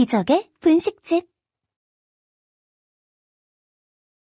기적의 분식집.